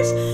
eyes.